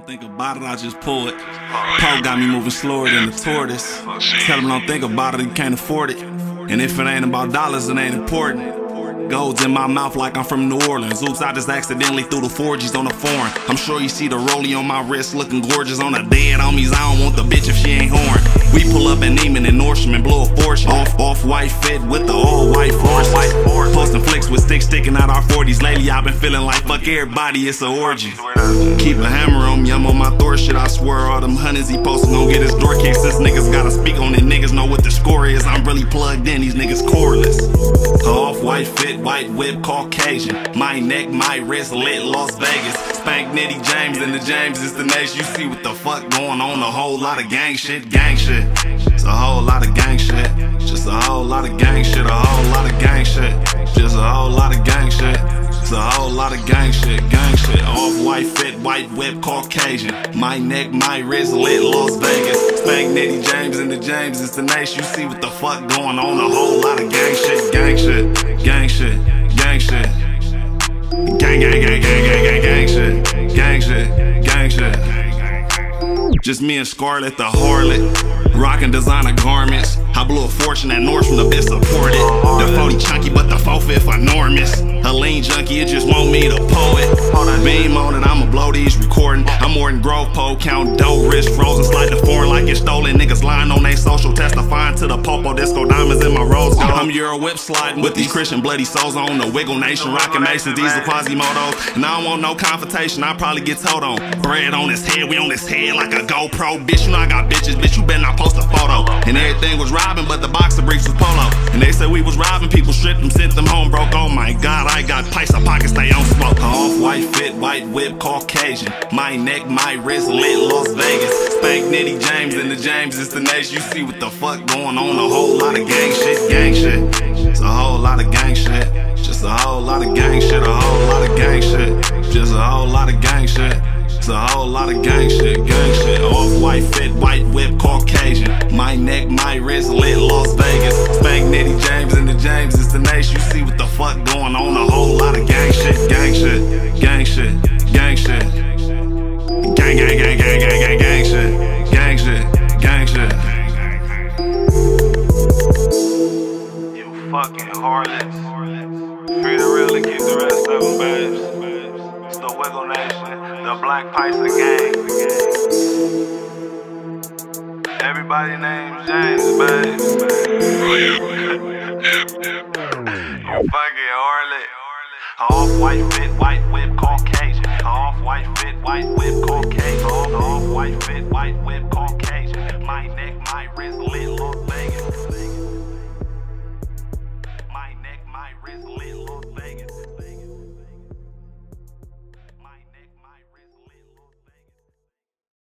don't think about it, I just pull it. Poe got me moving slower than a tortoise. Tell him don't think about it, he can't afford it. And if it ain't about dollars, it ain't important. Gold's in my mouth like I'm from New Orleans. Oops, I just accidentally threw the 4Gs on the foreign. I'm sure you see the rollie on my wrist looking gorgeous on the dead homies. I don't want the bitch if she ain't horn. We pull up at Neiman and Nordstrom and blow a fortune. Off, off white fit with the all white. 40s. Lately, I've been feeling like fuck everybody, it's a orgy. Keep a hammer on me, I'm on my Thor shit. I swear all them hundreds he posting gon' get his door kicked. This niggas gotta speak on it. Niggas know what the score is. I'm really plugged in, these niggas coreless. Off white fit, white whip, Caucasian. My neck, my wrist, lit Las Vegas. Spank Nitti James and the James is the next. You see what the fuck going on? A whole lot of gang shit, gang shit. It's a whole lot of gang shit. Just a whole lot of gang shit, a whole lot of gang shit. Just a whole lot of gang shit. It's a whole lot of gang shit, gang shit. Off white fit, white whip, Caucasian. My neck, my wrist, lit Las Vegas. Spank Nitti James and the James is the nation. You see what the fuck going on? A whole lot of gang shit, gang shit, gang shit, gang shit. Gang, gang, gang, Just me and Scarlett, the harlot. Rockin' designer garments. I blew a fortune at Nordstrom, the best supported. The 40 chunky, but the 4 fifth enormous. A lean junkie, it just want me to poet. Beam on it, I'ma blow these recording. I'm more than Grove Pole, count dough, wrist frozen, to the popo disco diamonds in my rose gold. I'm Euro whip sliding with these Christian bloody souls on the Wiggle Nation, rockin' Masons, these are Quasimodos. And I don't want no confrontation, I probably get told on. Bread on his head, we on his head like a GoPro. Bitch, you know I got bitches, bitch, you better not post a photo. And everything was robbing, but the boxer briefs was polo. And they said we was robbing people, stripped them, sent them home broke. Oh my god, I got pipes, I pockets stay on white fit, white whip, Caucasian. My neck, my wrist, lit Las Vegas. Spank Nitti James and the James is the next. You see what the fuck going on? A whole lot of gang shit, gang shit. It's a whole lot of gang shit. Just a whole lot of gang shit, a whole lot of gang shit. Just a whole lot of gang shit. It's a whole lot of gang shit, gang shit. Off white fit, white whip, Caucasian. My neck, my wrist, lit Las Vegas. Fucking harlots. Free the real and keep the rest of them, babes. It's the Wiggle Nation, the Black Python gang. Everybody named James, babe. you fucking harlot. Off white fit, white whip, Caucasian. Off white fit, white whip, Caucasian. Off white fit, white whip, Caucasian. My neck, my wrist.